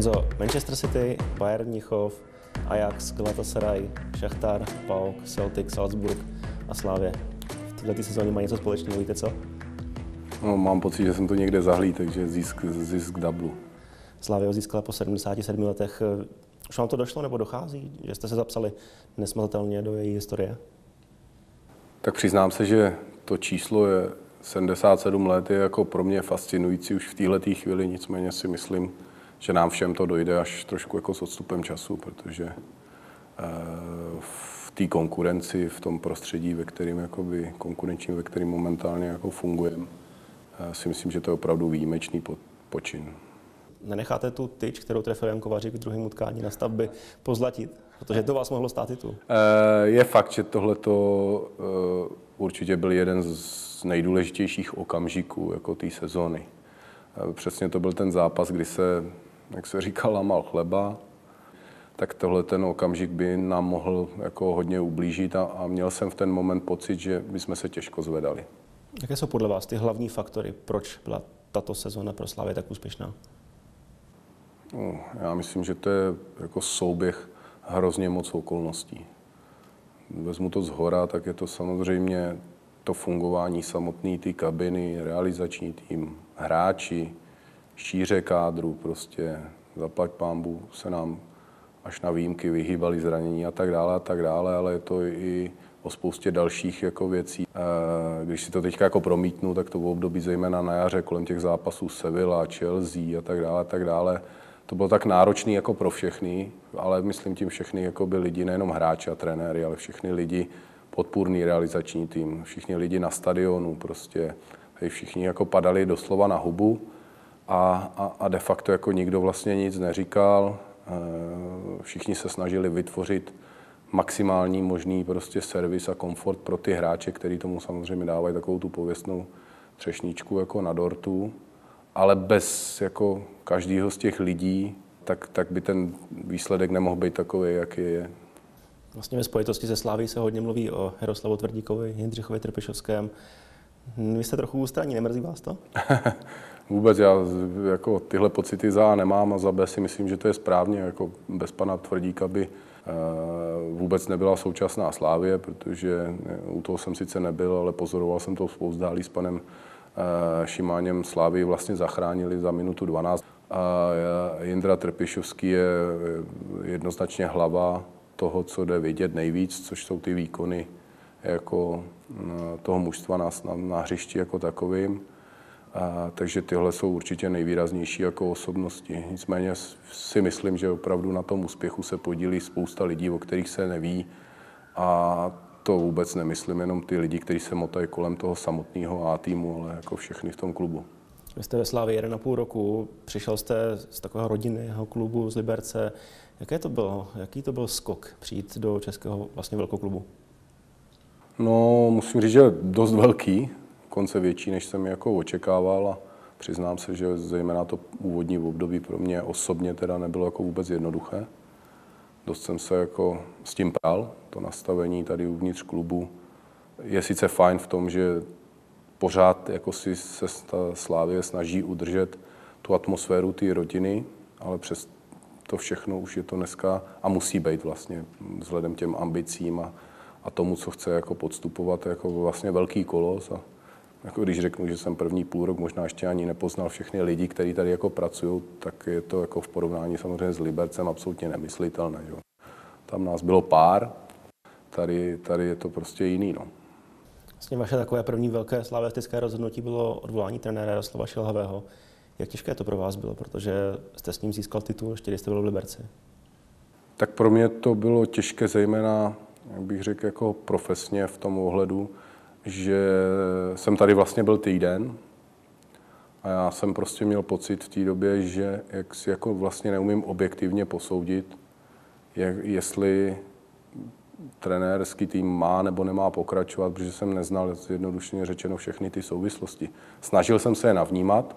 Honzo, Manchester City, Bayern Mnichov, Ajax, Galatasaray, Šachtar, PAOK, Celtic, Salzburg a Slávě. V této sezóně má něco společného, víte co? No, mám pocit, že jsem to někde zahlí, takže zisk, zisk dublu. Slávě ho získala po 77 letech. Už vám to došlo nebo dochází, že jste se zapsali nesmazatelně do její historie? Tak přiznám se, že to číslo je 77 let je jako pro mě fascinující už v této chvíli, nicméně si myslím, že nám všem to dojde až trošku jako s odstupem času, protože eh, v té konkurenci, v tom prostředí, ve kterým jakoby, konkurenčním, ve kterým momentálně jako fungujeme, eh, si myslím, že to je opravdu výjimečný počin. Nenecháte tu tyč, kterou trefil Jan Kovařík v druhém utkání na stavby, pozlatit? Protože to vás mohlo stát titul. Eh, je fakt, že tohle určitě byl jeden z nejdůležitějších okamžiků jako té sezóny. Přesně to byl ten zápas, kdy se jak se říká, lamal chleba, tak tohle ten okamžik by nám mohl jako hodně ublížit a, a měl jsem v ten moment pocit, že bychom se těžko zvedali. Jaké jsou podle vás ty hlavní faktory, proč byla tato sezóna pro Slávě tak úspěšná? No, já myslím, že to je jako souběh hrozně moc okolností. Vezmu to z hora, tak je to samozřejmě to fungování samotné ty kabiny, realizační tým, hráči, šíře kádru, prostě zaplať pámbu se nám až na výjimky vyhýbali zranění a tak dále a tak dále, ale je to i o spoustě dalších jako věcí. Když si to teďka jako promítnu, tak to v období zejména na jaře kolem těch zápasů Sevilla, Chelsea a tak dále a tak dále, to bylo tak náročný jako pro všechny, ale myslím tím všechny jako by lidi, nejenom hráči a trenéry, ale všechny lidi, podpůrný realizační tým, všichni lidi na stadionu, prostě všichni jako padali doslova na hubu a, a, a de facto jako nikdo vlastně nic neříkal. Eh, všichni se snažili vytvořit maximální možný prostě servis a komfort pro ty hráče, který tomu samozřejmě dávají takovou tu pověstnou třešničku jako na dortu, ale bez jako každého z těch lidí, tak, tak by ten výsledek nemohl být takový, jaký je. Vlastně ve spojitosti se Sláví se hodně mluví o Jaroslavu Tvrdíkovi, Jindřichovi Trpišovském. Vy jste trochu ústraní, nemrzí vás to? Vůbec já jako tyhle pocity za A nemám a za B si myslím, že to je správně. Jako bez pana Tvrdíka by eh, vůbec nebyla současná Slávě, protože eh, u toho jsem sice nebyl, ale pozoroval jsem to spouzdálí s panem eh, Šimáněm Slávy vlastně zachránili za minutu 12. A Jindra Trpišovský je jednoznačně hlava toho, co jde vidět nejvíc, což jsou ty výkony jako toho mužstva na, na, na hřišti jako takovým. A, takže tyhle jsou určitě nejvýraznější jako osobnosti. Nicméně si myslím, že opravdu na tom úspěchu se podílí spousta lidí, o kterých se neví. A to vůbec nemyslím jenom ty lidi, kteří se motají kolem toho samotného A týmu, ale jako všechny v tom klubu. Vy jste ve Slávě 1,5 roku, přišel jste z takového rodinného klubu z Liberce. Jaké to bylo, jaký to byl skok přijít do českého vlastně velkoklubu? No, musím říct, že dost velký, konce větší, než jsem jako očekával a přiznám se, že zejména to úvodní období pro mě osobně teda nebylo jako vůbec jednoduché. Dost jsem se jako s tím pral, to nastavení tady uvnitř klubu je sice fajn v tom, že pořád jako si se ta Slávě snaží udržet tu atmosféru té rodiny, ale přes to všechno už je to dneska a musí být vlastně vzhledem těm ambicím a, a tomu, co chce jako podstupovat, jako vlastně velký kolos a jako když řeknu, že jsem první půl rok možná ještě ani nepoznal všechny lidi, kteří tady jako pracují, tak je to jako v porovnání samozřejmě s Libercem absolutně nemyslitelné. Že? Tam nás bylo pár, tady, tady je to prostě jiný. No. Vlastně vaše takové první velké slavistické rozhodnutí bylo odvolání trenéra Jaroslava Šilhavého. Jak těžké to pro vás bylo, protože jste s ním získal titul, ještě když jste byl v Liberci? Tak pro mě to bylo těžké, zejména, jak bych řekl, jako profesně v tom ohledu, že jsem tady vlastně byl týden a já jsem prostě měl pocit v té době, že jak si jako vlastně neumím objektivně posoudit, jak, jestli trenérský tým má nebo nemá pokračovat, protože jsem neznal zjednodušeně řečeno všechny ty souvislosti. Snažil jsem se je navnímat,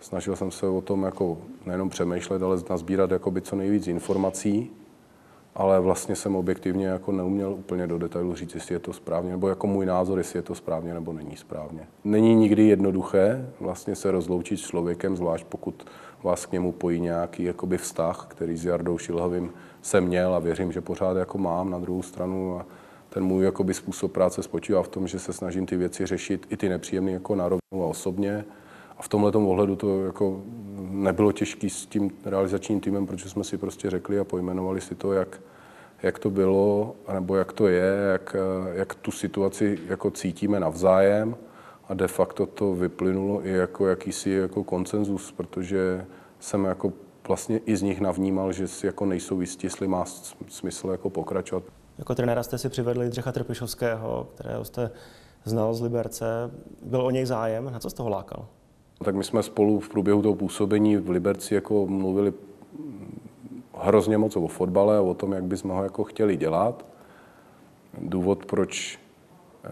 snažil jsem se o tom jako nejenom přemýšlet, ale nazbírat jakoby co nejvíc informací, ale vlastně jsem objektivně jako neuměl úplně do detailu říct, jestli je to správně, nebo jako můj názor, jestli je to správně nebo není správně. Není nikdy jednoduché vlastně se rozloučit s člověkem, zvlášť pokud vás k němu pojí nějaký jakoby vztah, který s Jardou Šilhavým jsem měl a věřím, že pořád jako mám na druhou stranu. A ten můj jakoby způsob práce spočívá v tom, že se snažím ty věci řešit i ty nepříjemné jako na rovinu a osobně. A v tomhle ohledu to jako nebylo těžké s tím realizačním týmem, protože jsme si prostě řekli a pojmenovali si to, jak, jak to bylo, nebo jak to je, jak, jak tu situaci jako cítíme navzájem. A de facto to vyplynulo i jako jakýsi jako konsenzus, protože jsem jako vlastně i z nich navnímal, že si jako nejsou jistí, jestli má smysl jako pokračovat. Jako trenéra jste si přivedli Dřecha Trpišovského, kterého jste znal z Liberce. Byl o něj zájem? Na co z toho lákal? Tak my jsme spolu v průběhu toho působení v Liberci jako mluvili hrozně moc o fotbale, o tom, jak bychom ho jako chtěli dělat. Důvod, proč eh,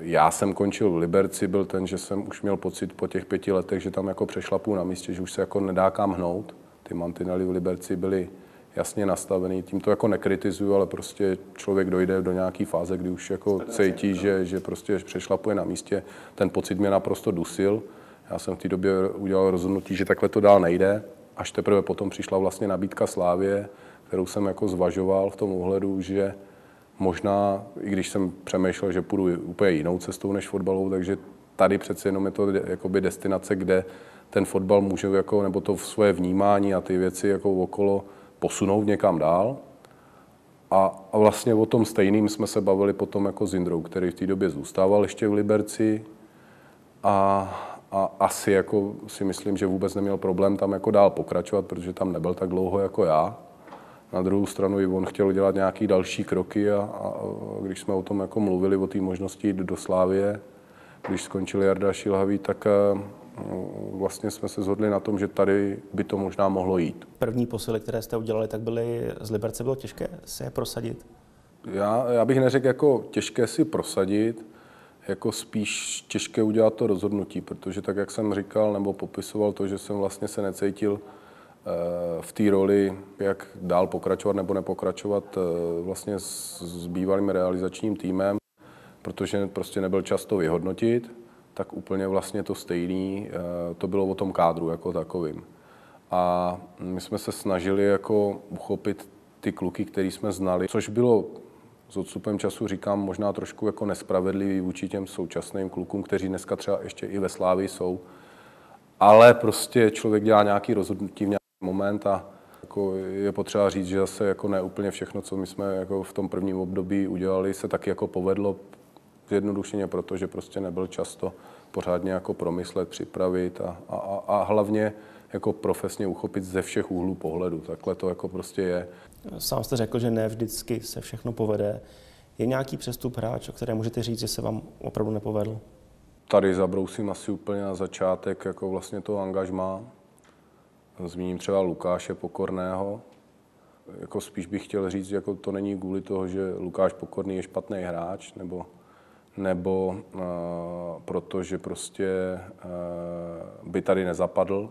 já jsem končil v Liberci, byl ten, že jsem už měl pocit po těch pěti letech, že tam jako přešlapu na místě, že už se jako nedá kam hnout. Ty mantinely v Liberci byly jasně nastavený. Tím to jako nekritizuju, ale prostě člověk dojde do nějaké fáze, kdy už jako cítí, že, že prostě přešlapuje na místě. Ten pocit mě naprosto dusil. Já jsem v té době udělal rozhodnutí, že takhle to dál nejde. Až teprve potom přišla vlastně nabídka Slávě, kterou jsem jako zvažoval v tom ohledu, že možná, i když jsem přemýšlel, že půjdu úplně jinou cestou než fotbalovou, takže tady přece jenom je to jakoby destinace, kde ten fotbal může jako, nebo to svoje vnímání a ty věci jako okolo posunout někam dál. A, a vlastně o tom stejným jsme se bavili potom jako s Indrou, který v té době zůstával ještě v Liberci. A, a asi jako si myslím, že vůbec neměl problém tam jako dál pokračovat, protože tam nebyl tak dlouho jako já. Na druhou stranu i on chtěl dělat nějaké další kroky a, a, a když jsme o tom jako mluvili, o té možnosti jít do Slávie, když skončil Jarda Šilhavý, tak eh, vlastně jsme se shodli na tom, že tady by to možná mohlo jít. První posily, které jste udělali, tak byly z Liberce, bylo těžké se je prosadit? Já, já bych neřekl jako těžké si prosadit, jako spíš těžké udělat to rozhodnutí, protože tak, jak jsem říkal nebo popisoval to, že jsem vlastně se necítil eh, v té roli, jak dál pokračovat nebo nepokračovat eh, vlastně s, bývalým realizačním týmem, protože prostě nebyl čas to vyhodnotit, tak úplně vlastně to stejný, eh, to bylo o tom kádru jako takovým. A my jsme se snažili jako uchopit ty kluky, který jsme znali, což bylo s odstupem času říkám možná trošku jako nespravedlivý vůči těm současným klukům, kteří dneska třeba ještě i ve Slávii jsou. Ale prostě člověk dělá nějaký rozhodnutí v nějaký moment a jako je potřeba říct, že zase jako ne úplně všechno, co my jsme jako v tom prvním období udělali, se taky jako povedlo zjednodušeně, protože prostě nebyl často pořádně jako promyslet, připravit a, a, a hlavně jako profesně uchopit ze všech úhlů pohledu. Takhle to jako prostě je. Sám jste řekl, že ne vždycky se všechno povede. Je nějaký přestup hráč, o kterém můžete říct, že se vám opravdu nepovedl? Tady zabrousím asi úplně na začátek jako vlastně to angažma. Zmíním třeba Lukáše Pokorného. Jako spíš bych chtěl říct, že jako to není kvůli toho, že Lukáš Pokorný je špatný hráč, nebo, nebo uh, protože prostě uh, by tady nezapadl,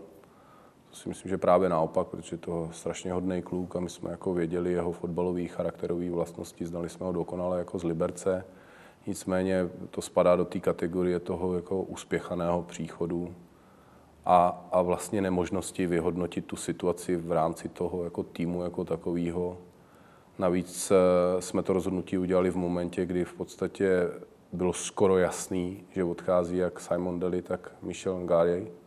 si myslím, že právě naopak, protože to je strašně hodný kluk a my jsme jako věděli jeho fotbalové charakterové vlastnosti, znali jsme ho dokonale jako z Liberce. Nicméně to spadá do té kategorie toho jako uspěchaného příchodu a, a vlastně nemožnosti vyhodnotit tu situaci v rámci toho jako týmu jako takového. Navíc eh, jsme to rozhodnutí udělali v momentě, kdy v podstatě bylo skoro jasný, že odchází jak Simon Daly, tak Michel Ngarej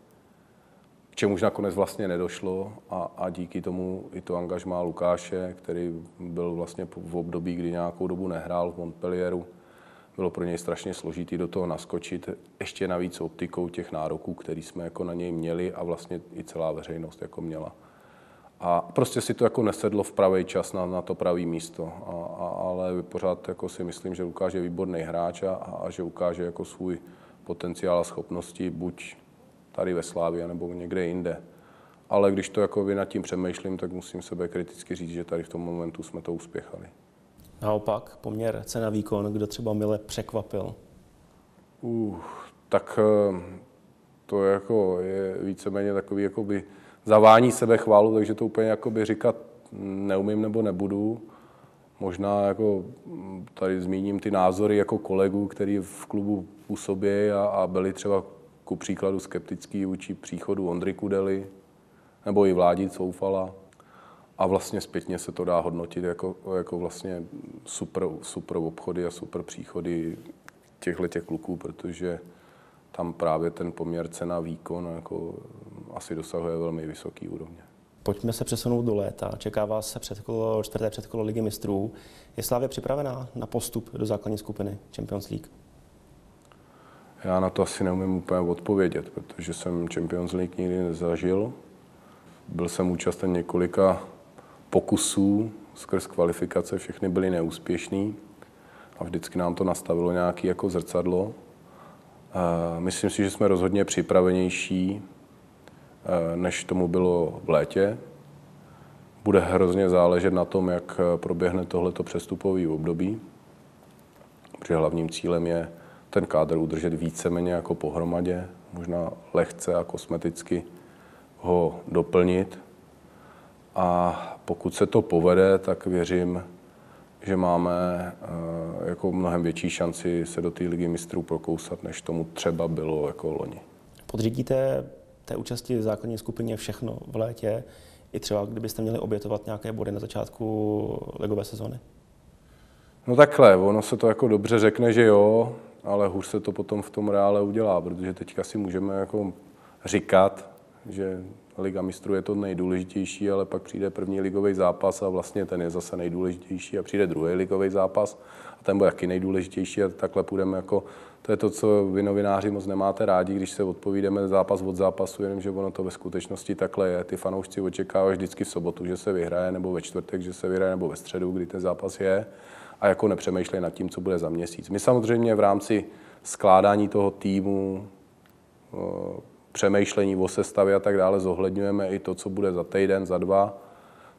k čemuž nakonec vlastně nedošlo a, a díky tomu i to angažmá Lukáše, který byl vlastně v období, kdy nějakou dobu nehrál v Montpellieru, bylo pro něj strašně složitý do toho naskočit, ještě navíc optikou těch nároků, který jsme jako na něj měli a vlastně i celá veřejnost jako měla. A prostě si to jako nesedlo v pravý čas na, na to pravý místo. A, a, ale pořád jako si myslím, že Lukáš je výborný hráč a, a že ukáže jako svůj potenciál a schopnosti buď tady ve Slávě nebo někde jinde. Ale když to jako nad tím přemýšlím, tak musím sebe kriticky říct, že tady v tom momentu jsme to uspěchali. Naopak, poměr cena výkon, kdo třeba mile překvapil? Uh, tak eh, to je, jako, je víceméně takový jakoby zavání sebe chválu, takže to úplně jakoby říkat neumím nebo nebudu. Možná jako mm, tady zmíním ty názory jako kolegů, který v klubu působí a, a byli třeba ku příkladu skeptický vůči příchodu Ondry Kudely nebo i vládí Coufala. A vlastně zpětně se to dá hodnotit jako, jako vlastně super, super obchody a super příchody těchto těch kluků, protože tam právě ten poměr cena výkon jako asi dosahuje velmi vysoký úrovně. Pojďme se přesunout do léta. Čeká vás se předkolo, čtvrté předkolo Ligy mistrů. Je Slávě připravená na postup do základní skupiny Champions League? Já na to asi neumím úplně odpovědět, protože jsem Champions League nikdy nezažil. Byl jsem účasten několika pokusů skrz kvalifikace, všechny byly neúspěšný a vždycky nám to nastavilo nějaké jako zrcadlo. Myslím si, že jsme rozhodně připravenější, než tomu bylo v létě. Bude hrozně záležet na tom, jak proběhne tohleto přestupové období, protože hlavním cílem je ten kádr udržet víceméně jako pohromadě, možná lehce a kosmeticky ho doplnit. A pokud se to povede, tak věřím, že máme eh, jako mnohem větší šanci se do té ligy mistrů prokousat, než tomu třeba bylo jako loni. Podřídíte té účasti v základní skupině všechno v létě, i třeba kdybyste měli obětovat nějaké body na začátku ligové sezóny? No takhle, ono se to jako dobře řekne, že jo, ale hůř se to potom v tom reále udělá, protože teďka si můžeme jako říkat, že Liga mistrů je to nejdůležitější, ale pak přijde první ligový zápas a vlastně ten je zase nejdůležitější a přijde druhý ligový zápas a ten bude jaký nejdůležitější a takhle půjdeme jako, to je to, co vy novináři moc nemáte rádi, když se odpovídeme zápas od zápasu, jenomže ono to ve skutečnosti takhle je. Ty fanoušci očekávají vždycky v sobotu, že se vyhraje, nebo ve čtvrtek, že se vyhraje, nebo ve středu, kdy ten zápas je a jako nepřemýšlej nad tím, co bude za měsíc. My samozřejmě v rámci skládání toho týmu, přemýšlení o sestavě a tak dále zohledňujeme i to, co bude za týden, za dva.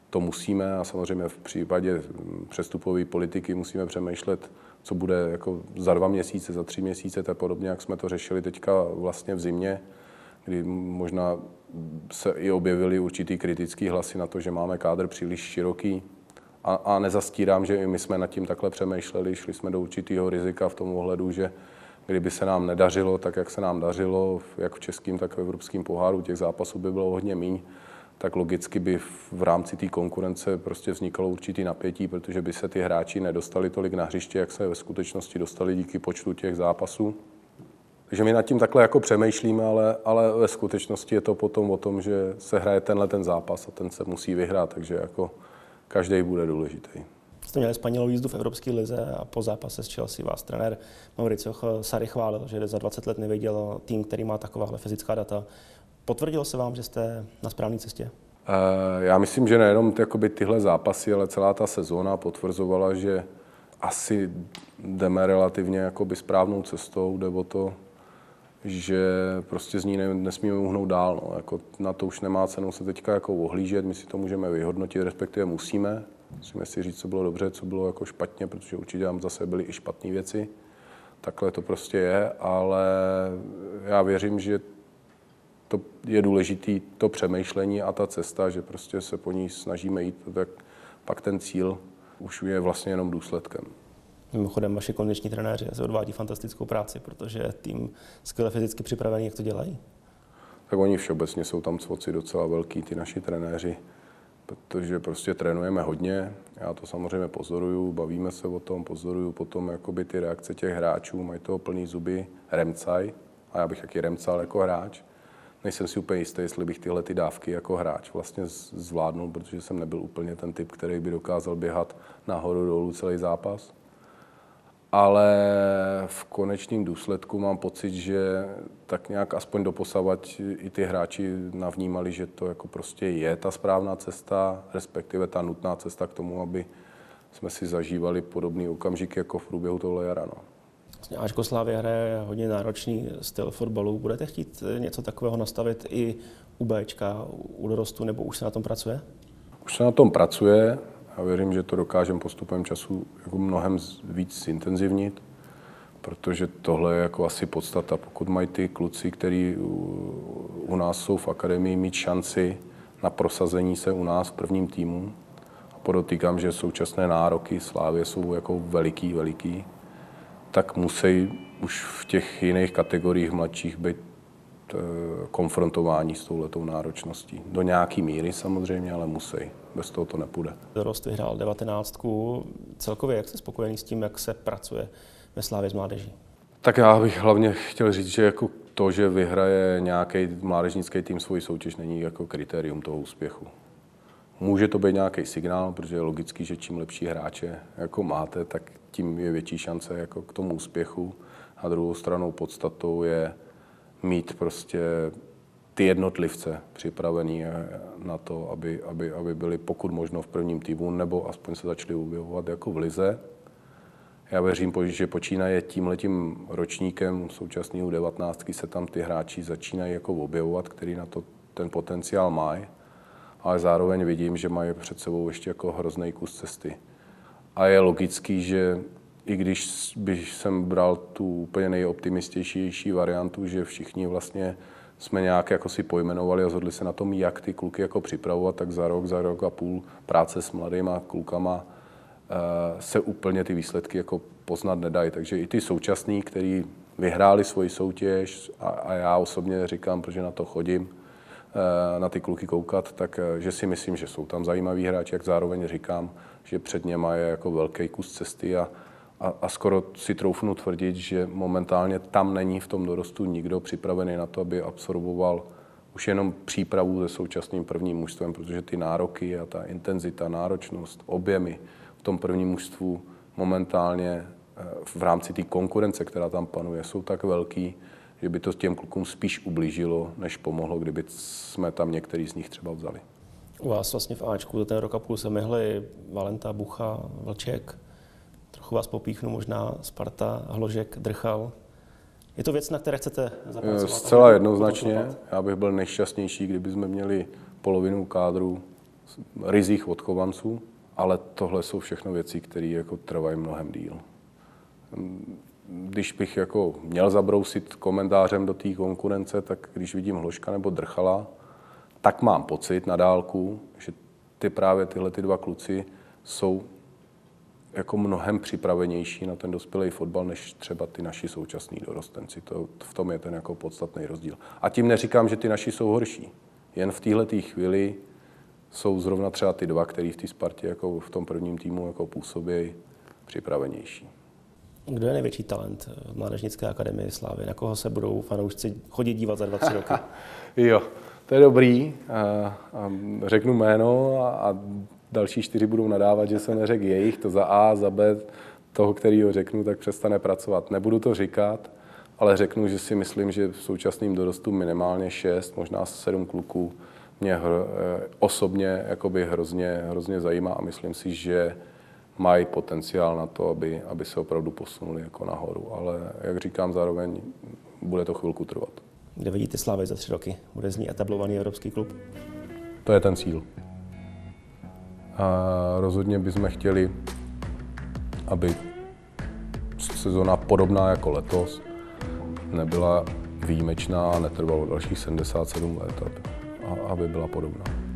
To musíme a samozřejmě v případě přestupové politiky musíme přemýšlet, co bude jako za dva měsíce, za tři měsíce, tak podobně, jak jsme to řešili teďka vlastně v zimě, kdy možná se i objevily určitý kritický hlasy na to, že máme kádr příliš široký, a, a nezastírám, že i my jsme nad tím takhle přemýšleli, šli jsme do určitého rizika v tom ohledu, že kdyby se nám nedařilo tak, jak se nám dařilo, jak v českém, tak v evropském poháru, těch zápasů by bylo hodně míň, tak logicky by v rámci té konkurence prostě vznikalo určitý napětí, protože by se ty hráči nedostali tolik na hřiště, jak se ve skutečnosti dostali díky počtu těch zápasů. Takže my nad tím takhle jako přemýšlíme, ale, ale ve skutečnosti je to potom o tom, že se hraje tenhle ten zápas a ten se musí vyhrát, takže jako každý bude důležitý. Jste měli spanilou jízdu v Evropské lize a po zápase s Chelsea vás trenér Mauricio Sari chválil, že za 20 let neviděl tým, který má takováhle fyzická data. Potvrdilo se vám, že jste na správné cestě? Eh, já myslím, že nejenom ty, tyhle zápasy, ale celá ta sezóna potvrzovala, že asi jdeme relativně jakoby správnou cestou, jde o to, že prostě z ní nesmíme uhnout dál. No. Jako na to už nemá cenu se teďka jako ohlížet, my si to můžeme vyhodnotit, respektive musíme. Musíme si říct, co bylo dobře, co bylo jako špatně, protože určitě tam zase byly i špatné věci. Takhle to prostě je, ale já věřím, že to je důležité to přemýšlení a ta cesta, že prostě se po ní snažíme jít, tak pak ten cíl už je vlastně jenom důsledkem. Mimochodem, vaši kondiční trenéři se odvádí fantastickou práci, protože tým skvěle fyzicky připravený, jak to dělají. Tak oni všeobecně jsou tam cvoci docela velký, ty naši trenéři, protože prostě trénujeme hodně. Já to samozřejmě pozoruju, bavíme se o tom, pozoruju potom jakoby ty reakce těch hráčů, mají toho plný zuby, remcaj, a já bych taky remcal jako hráč. Nejsem si úplně jistý, jestli bych tyhle ty dávky jako hráč vlastně zvládnul, protože jsem nebyl úplně ten typ, který by dokázal běhat nahoru dolů celý zápas ale v konečném důsledku mám pocit, že tak nějak aspoň doposavať i ty hráči navnímali, že to jako prostě je ta správná cesta, respektive ta nutná cesta k tomu, aby jsme si zažívali podobný okamžik jako v průběhu tohle jara. No. Vlastně Ačko Slávě hraje hodně náročný styl fotbalu. Budete chtít něco takového nastavit i u Bčka, u dorostu, nebo už se na tom pracuje? Už se na tom pracuje. Já věřím, že to dokážeme postupem času jako mnohem víc intenzivnit, protože tohle je jako asi podstata. Pokud mají ty kluci, kteří u nás jsou v akademii, mít šanci na prosazení se u nás v prvním týmu, a podotýkám, že současné nároky Slávě jsou jako veliký, veliký, tak musí už v těch jiných kategoriích mladších být konfrontování s touhletou náročností. Do nějaký míry samozřejmě, ale musí. Bez toho to nepůjde. Dorost vyhrál 19. Celkově, jak jste spokojený s tím, jak se pracuje ve Slávě s mládeží? Tak já bych hlavně chtěl říct, že jako to, že vyhraje nějaký mládežnický tým svoji soutěž, není jako kritérium toho úspěchu. Může to být nějaký signál, protože je logický, že čím lepší hráče jako máte, tak tím je větší šance jako k tomu úspěchu. A druhou stranou podstatou je mít prostě ty jednotlivce připravený na to, aby, aby, aby byli pokud možno v prvním týmu, nebo aspoň se začali objevovat jako v lize. Já věřím, že počínaje tímhletím ročníkem současného 19. se tam ty hráči začínají jako objevovat, který na to ten potenciál mají, ale zároveň vidím, že mají před sebou ještě jako hrozný kus cesty. A je logický, že i když bych jsem bral tu úplně nejoptimistější variantu, že všichni vlastně jsme nějak jako si pojmenovali a zhodli se na tom, jak ty kluky jako připravovat, tak za rok, za rok a půl práce s mladýma klukama Eh, se úplně ty výsledky jako poznat nedají. Takže i ty současní, který vyhráli svoji soutěž a, a já osobně říkám, protože na to chodím, eh, na ty kluky koukat, tak eh, že si myslím, že jsou tam zajímaví hráči, jak zároveň říkám, že před něma je jako velký kus cesty a, a, a skoro si troufnu tvrdit, že momentálně tam není v tom dorostu nikdo připravený na to, aby absorboval už jenom přípravu se současným prvním mužstvem, protože ty nároky a ta intenzita, náročnost, objemy, tom prvním mužstvu momentálně eh, v rámci té konkurence, která tam panuje, jsou tak velký, že by to těm klukům spíš ublížilo, než pomohlo, kdyby jsme tam některý z nich třeba vzali. U vás vlastně v Ačku za ten rok a půl se myhli Valenta, Bucha, Vlček. Trochu vás popíchnu možná Sparta, Hložek, Drchal. Je to věc, na které chcete zapracovat? Zcela jednoznačně. Já bych byl nejšťastnější, kdyby jsme měli polovinu kádru rizích odchovanců, ale tohle jsou všechno věci, které jako trvají mnohem díl. Když bych jako měl zabrousit komentářem do té konkurence, tak když vidím Hloška nebo Drchala, tak mám pocit na dálku, že ty právě tyhle ty dva kluci jsou jako mnohem připravenější na ten dospělý fotbal, než třeba ty naši současní dorostenci. To, v tom je ten jako podstatný rozdíl. A tím neříkám, že ty naši jsou horší. Jen v téhle chvíli jsou zrovna třeba ty dva, který v té Spartě jako v tom prvním týmu jako působí připravenější. Kdo je největší talent v Mládežnické akademii Slávy? Na koho se budou fanoušci chodit dívat za dva, tři roky? jo, to je dobrý. A, a řeknu jméno a, a další čtyři budou nadávat, že se neřekl jejich, to za A, za B, toho, kterýho řeknu, tak přestane pracovat. Nebudu to říkat, ale řeknu, že si myslím, že v současném dorostu minimálně šest, možná sedm kluků mě hr, eh, osobně jakoby hrozně, hrozně zajímá a myslím si, že mají potenciál na to, aby, aby se opravdu posunuli jako nahoru. Ale jak říkám, zároveň bude to chvilku trvat. Kde vidíte Slávy za tři roky? Bude z ní etablovaný evropský klub? To je ten cíl. A rozhodně bychom chtěli, aby sezona podobná jako letos nebyla výjimečná a netrvalo dalších 77 let, aby byla podobná.